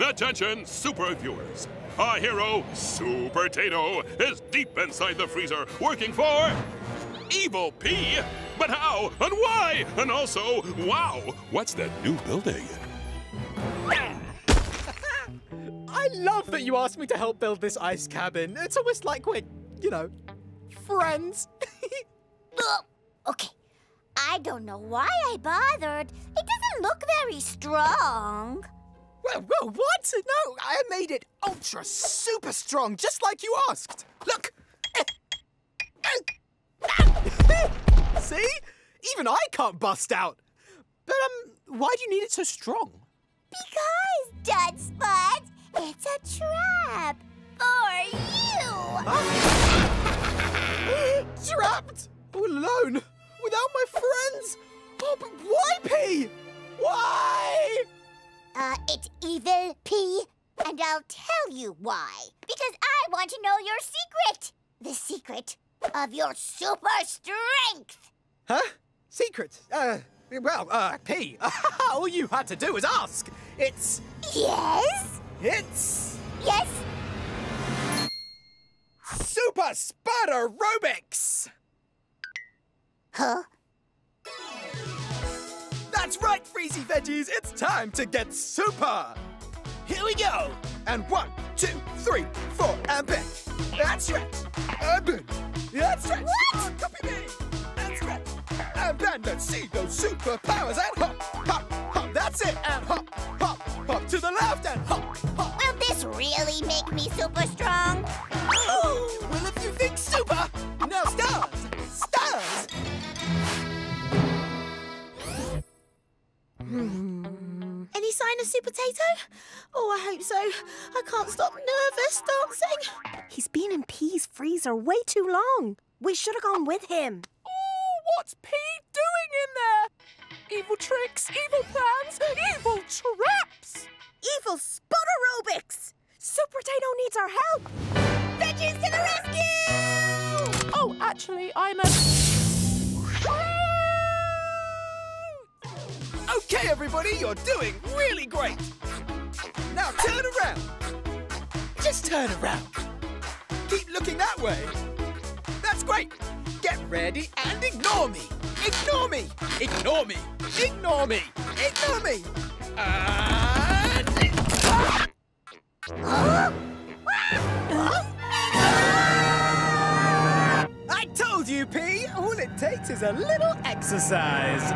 Attention, super viewers. Our hero, Supertato, is deep inside the freezer working for Evil Pea. But how and why? And also, wow, what's that new building? I love that you asked me to help build this ice cabin. It's almost like we're, you know, friends. Okay. I don't know why I bothered. It doesn't look very strong. Well, well, what? No, I made it ultra super strong, just like you asked. Look. See? Even I can't bust out. But, um, why do you need it so strong? Because, Dud Spud, it's a trap for you. Trapped! All alone! Without my friends! Oh, but why, Pea? Why? Uh, it's Evil Pea, and I'll tell you why. Because I want to know your secret. The secret of your super strength. Huh? Secret? Uh, well, uh, Pea, all you had to do was ask. It's, Yes? it's Yes? Super Sputter Robics! Huh? That's right, Freezy Veggies, it's time to get super! Here we go! And one, two, three, four, and bend. And stretch. And bend. And stretch. What? Copy me. And stretch. And bend. Let's see those superpowers. And hop, hop, hop. That's it. And hop, hop, hop to the left. And hop, hop. Will this really make me super strong? Oh, well, if you think super, Mm. Any sign of Super Potato? Oh, I hope so. I can't stop nervous dancing. He's been in Pea's freezer way too long. We should have gone with him. Oh, what's Pea doing in there? Evil tricks, evil plans, evil traps! Evil Sputter Aerobics! Super Potato needs our help! Veggies to the rescue! Oh, actually, I'm a. Okay, everybody, you're doing really great. Now turn around. Just turn around. Keep looking that way. That's great. Get ready and ignore me. Ignore me. Ignore me. Ignore me. Ignore me. And... I told you, Pea. All it takes is a little exercise.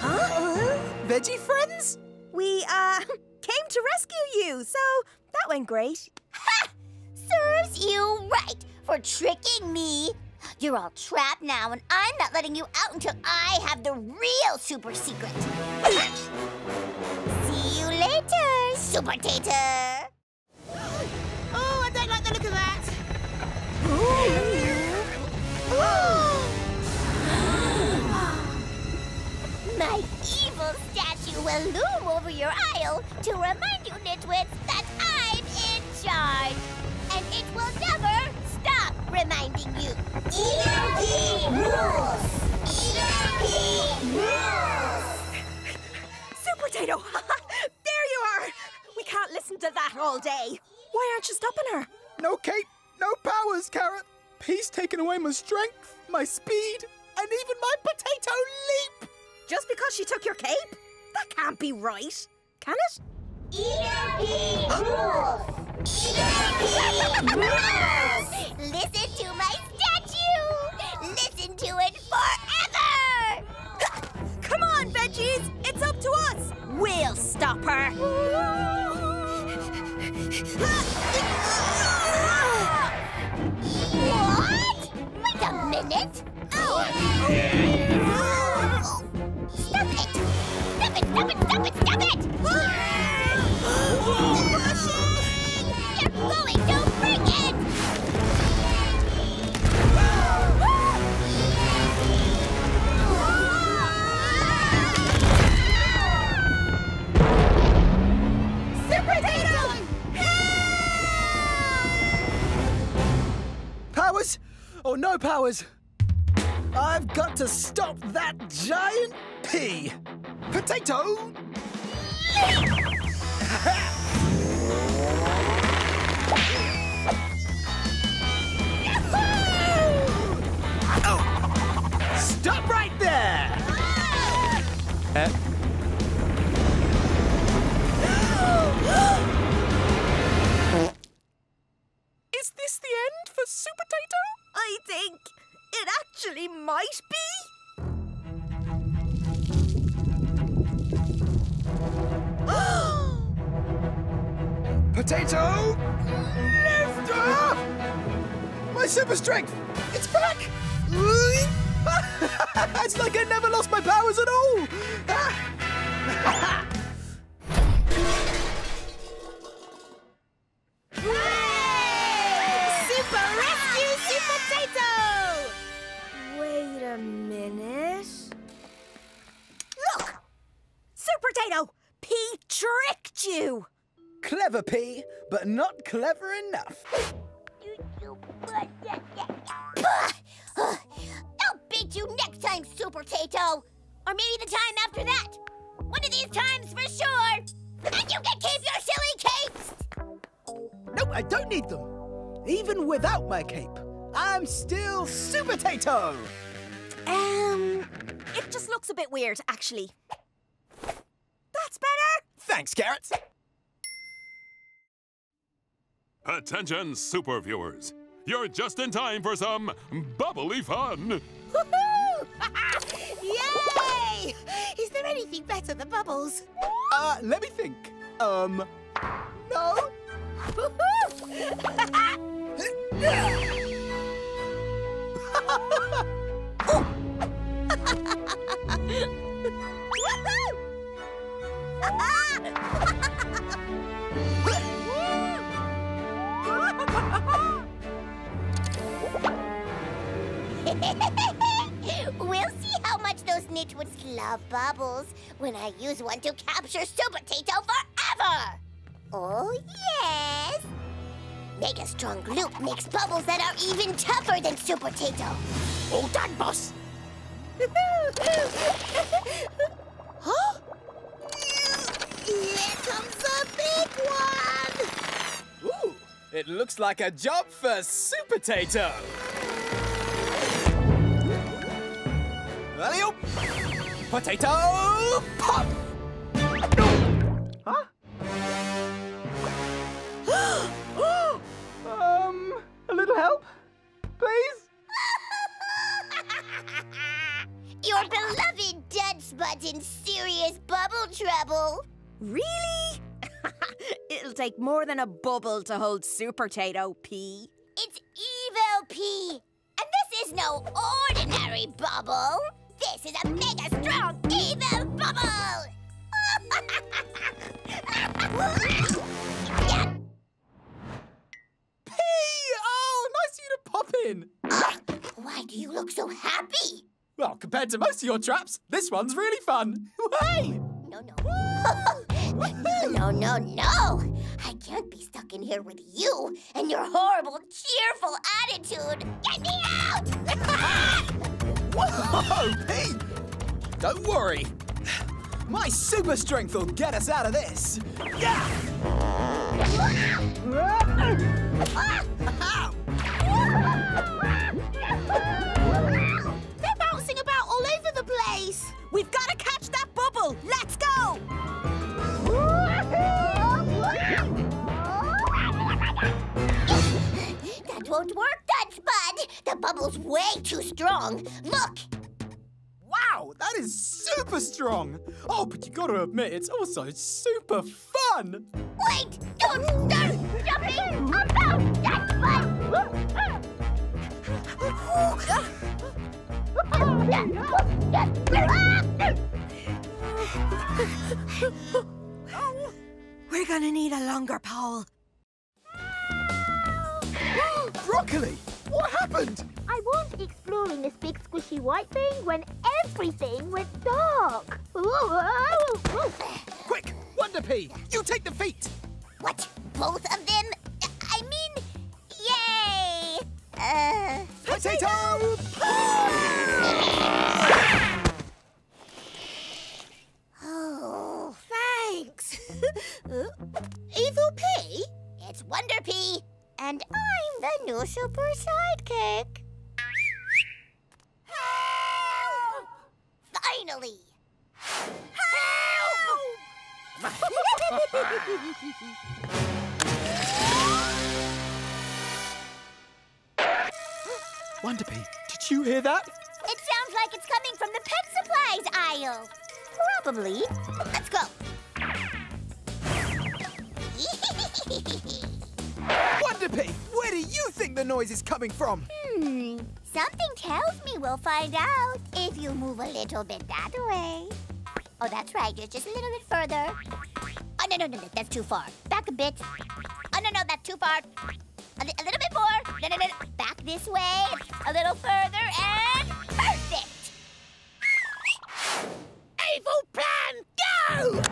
Huh? Veggie friends? We, uh, came to rescue you, so that went great. Ha! Serves you right for tricking me. You're all trapped now, and I'm not letting you out until I have the real super secret. See you later, Supertato. My evil statue will loom over your aisle to remind you, nitwits, that I'm in charge. And it will never stop reminding you. ERP rules! ERP rules! Super Potato! there you are! We can't listen to that all day. Why aren't you stopping her? No cape, no powers, Carrot. Pea's taken away my strength, my speed, and even my potato leap. Just because she took your cape? That can't be right. Can it? ERP rules! ERP rules! Listen to my statue! Listen to it forever! Come on, veggies! It's up to us! We'll stop her! Powers? I've got to stop that giant pea. Potato! Potato! Lift up! My super strength! It's back! it's like I never lost my powers at all! Super Rescue Super Potato! Wait a minute. Look! Super Potato! Pea tricked you! Clever pea, but not clever enough. I'll beat you next time, Supertato! Or maybe the time after that! One of these times for sure! And you can keep your silly capes! Nope, I don't need them. Even without my cape, I'm still Super Potato. Um, it just looks a bit weird, actually. That's better! Thanks, Carrots. Attention, super viewers. You're just in time for some bubbly fun. Yay! Is there anything better than bubbles? Uh, let me think. Um, no? we'll see how much those nitwits love bubbles when I use one to capture Supertato forever! Oh, yes! Mega Strong Loop makes bubbles that are even tougher than Supertato. All done, boss. Huh? Here comes the big one! Ooh, it looks like a job for Super Potato. Alley-oop. Potato pop. Huh? um, a little help, please? Your beloved Dud Spud's in serious bubble trouble. Really? It'll take more than a bubble to hold Super Potato Pea. It's Evil Pea. And this is no ordinary bubble. This is a mega strong evil bubble. Pea! Oh, nice of you to pop in. Why do you look so happy? Well, compared to most of your traps, this one's really fun. Hey! No, no. no, no, no. I can't be stuck in here with you and your horrible, cheerful attitude. Get me out! Whoa! Don't worry. My super strength will get us out of this. They're bouncing about all over the place. We've got to catch that bubble. Let's go. that won't work, Dud Spud. The bubble's way too strong. Look, Wow, that is super strong. Oh, but you gotta admit, it's also super fun. wait, don't start jumping about Dud Spud. We're gonna need a longer pole. Broccoli, what happened? I was exploring this big squishy white thing when everything went dark. Ooh, ooh, ooh. Quick, Wonder Pea, you take the feet. What? Both of them? I mean, yay! Uh, potato! potato! oh, thanks. Evil Pea? It's Wonder Pea. And I'm the new super sidekick. Wonderpea, did you hear that? It sounds like it's coming from the pet supplies aisle. Probably. Let's go. Wonderpea, where do you think the noise is coming from? hmm. Something tells me we'll find out if you move a little bit that way. Oh, that's right. Just, just a little bit further. No, no, no, no. That's too far. Back a bit. Oh, no, no. That's too far. A, li- a little bit more. No, no, no. no. Back this way. A little further. And perfect. Evil plan, go!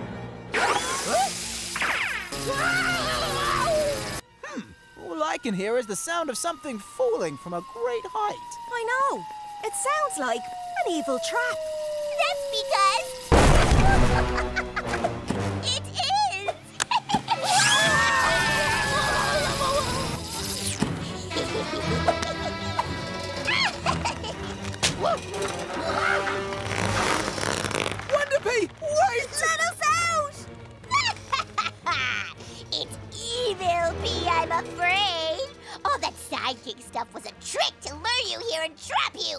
Hmm. All I can hear is the sound of something falling from a great height. I know. It sounds like an evil trap. That's afraid. All that sidekick stuff was a trick to lure you here and trap you.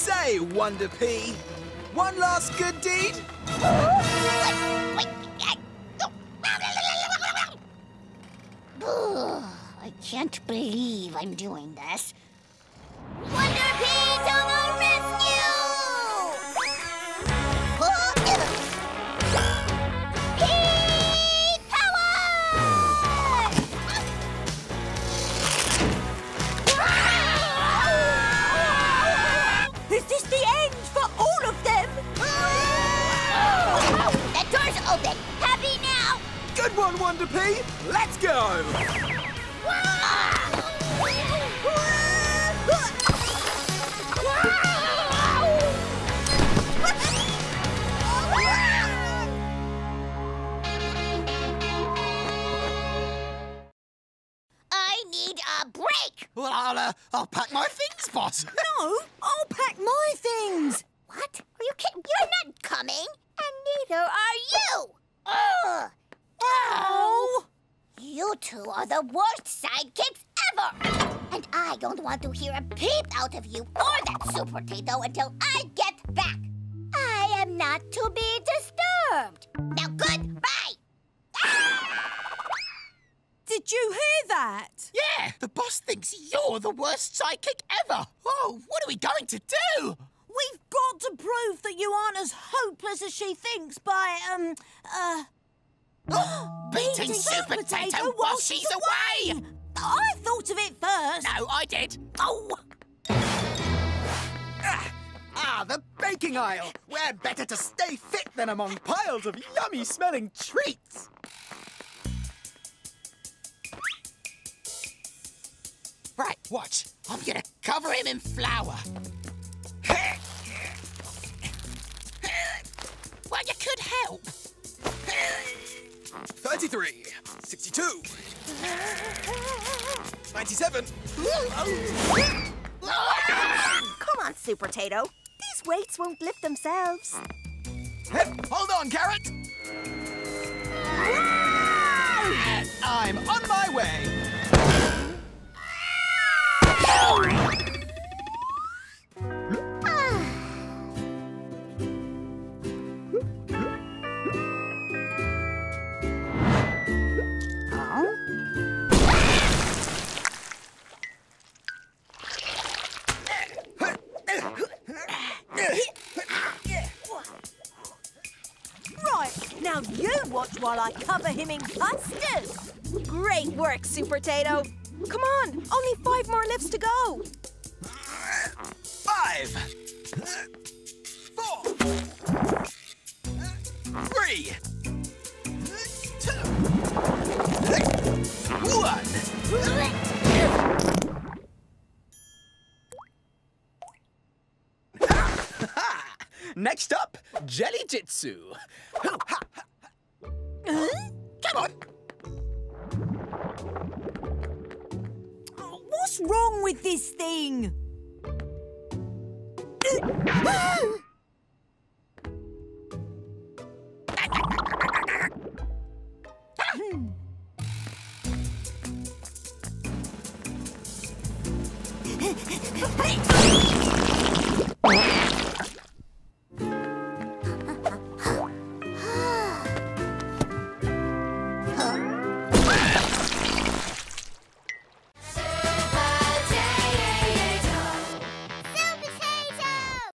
What Wonder say, Wonderpea? One last good deed? I can't believe I'm doing this. One, Wonderpea. Let's go. I need a break. Well, I'll, uh, I'll pack my things, boss. No, I'll pack my things. What? Are you kidding? You're not coming, and neither are you. Ugh. Oh. You two are the worst sidekicks ever. And I don't want to hear a peep out of you or that super potato until I get back. I am not to be disturbed. Now, goodbye. Did you hear that? Yeah, the boss thinks you're the worst sidekick ever. Oh, what are we going to do? We've got to prove that you aren't as hopeless as she thinks by, um, uh... Beating Super Potato while she's away! I thought of it first. No, I did. Oh, Ah, the baking aisle. Where better to stay fit than among piles of yummy smelling treats. Right, watch. I'm gonna cover him in flour. Well, you could help. 33, 62, 97. Come on, Supertato. These weights won't lift themselves. Hold on, Carrot. I'm on my way. While I cover him in custard. Great work, Supertato. Come on, only five more lifts to go. Five. Four. Three. Two. One. Next up, Jelly Jitsu. What's